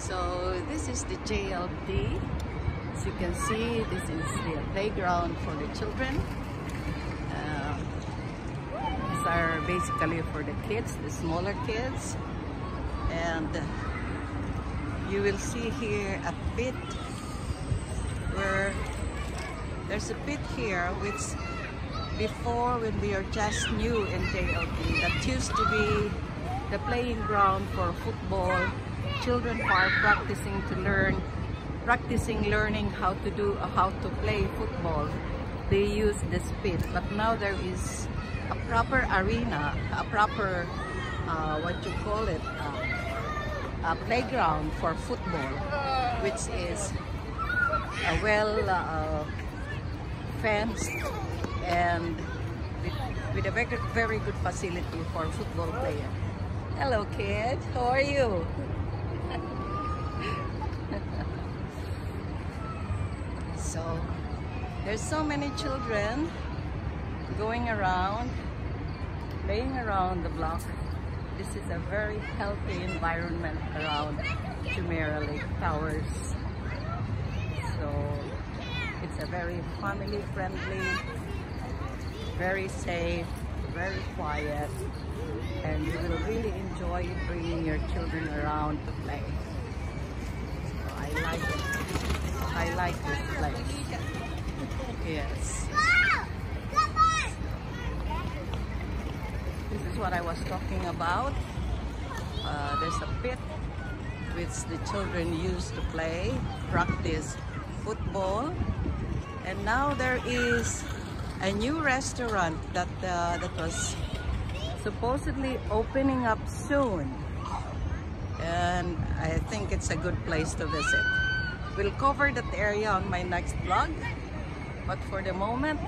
So this is the JLT. As you can see, this is the playground for the children. Uh, these are basically for the kids, the smaller kids. And you will see here a pit where there's a pit here which before when we are just new in JLT that used to be the playing ground for football. Children are practicing to learn practicing learning how to do how to play football they use this pit but now there is a proper arena a proper uh, what you call it uh, a playground for football which is a well uh, fenced and with, with a very, very good facility for football player hello kid. How are you? So there's so many children going around playing around the block. This is a very healthy environment around Jumeirah Lake Towers. So it's a very family friendly very safe very quiet and you will really enjoy bringing your children around to play so I like it. I like this place. Yes. This is what I was talking about. Uh, there's a pit which the children used to play practice football. And now there is a new restaurant that uh, that was supposedly opening up soon. And I think it's a good place to visit. We'll cover that area on my next vlog. But for the moment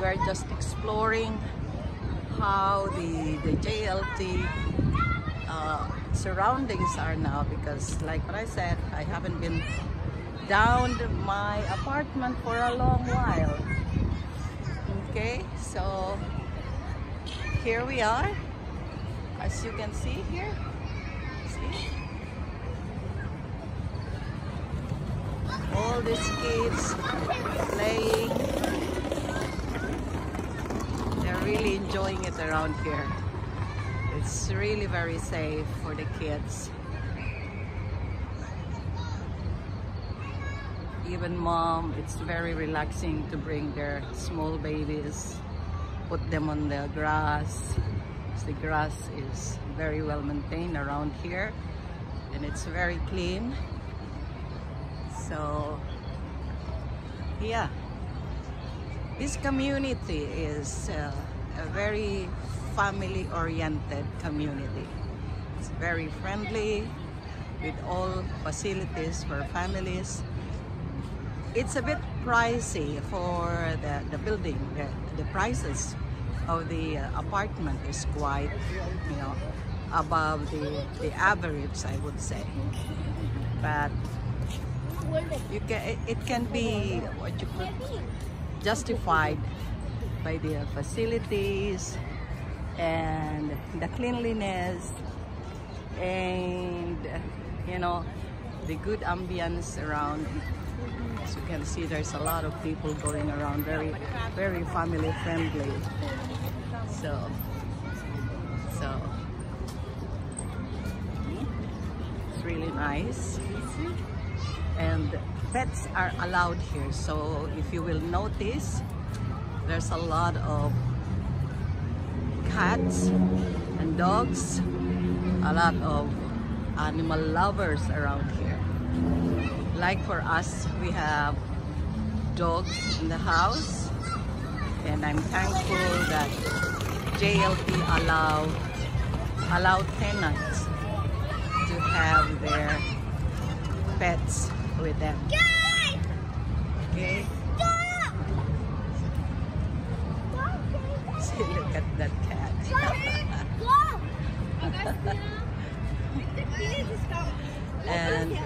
we're just exploring how the the JLT uh, surroundings are now because like what I said I haven't been down my apartment for a long while. Okay so here we are. As you can see here. See? All these kids playing. They're really enjoying it around here. It's really very safe for the kids. Even mom it's very relaxing to bring their small babies put them on the grass. The grass is very well maintained around here and it's very clean. So yeah. This community is uh, a very family oriented community. It's very friendly with all facilities for families it's a bit pricey for the, the building. The, the prices of the uh, apartment is quite, you know, above the, the average, I would say. But you can, it, can be what you could justified by the facilities and the cleanliness and you know the good ambience around as you can see, there's a lot of people going around, very, very family friendly. So, so it's really nice. And pets are allowed here. So if you will notice, there's a lot of cats and dogs, a lot of animal lovers around here like for us we have dogs in the house. And I'm thankful that JLT allow allow tenants to have their pets with them. Okay see look at that cat and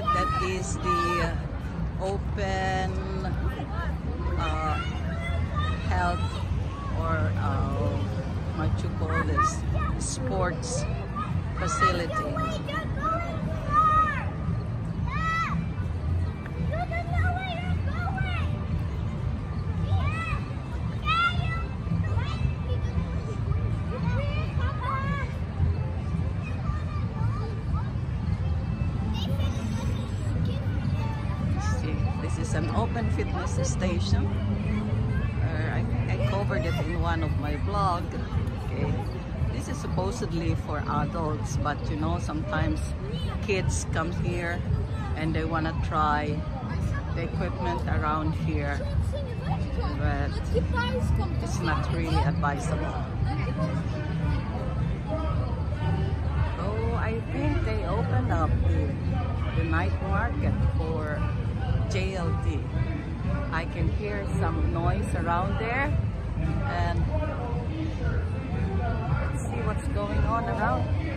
that is the open uh, health or uh, what you call this sports facility an open fitness station. Uh, I I covered it in one of my blog. Okay. This is supposedly for adults, but you know, sometimes kids come here and they want to try the equipment around here, but it's not really advisable. Oh, I think they opened up the, the night market for JLT. I can hear some noise around there and see what's going on around.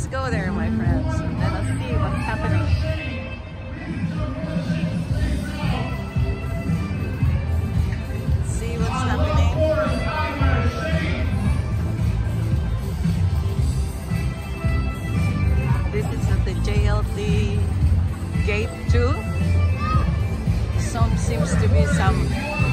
Let's go there, my friends, and let us see what's happening. This is at the JLT Gate 2. Some seems to be some